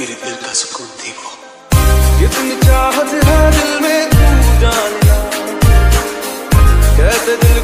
मेरे दिल का सुकून थी वो ये तुम चाहत है दिल में तू जाने। कैसे दिल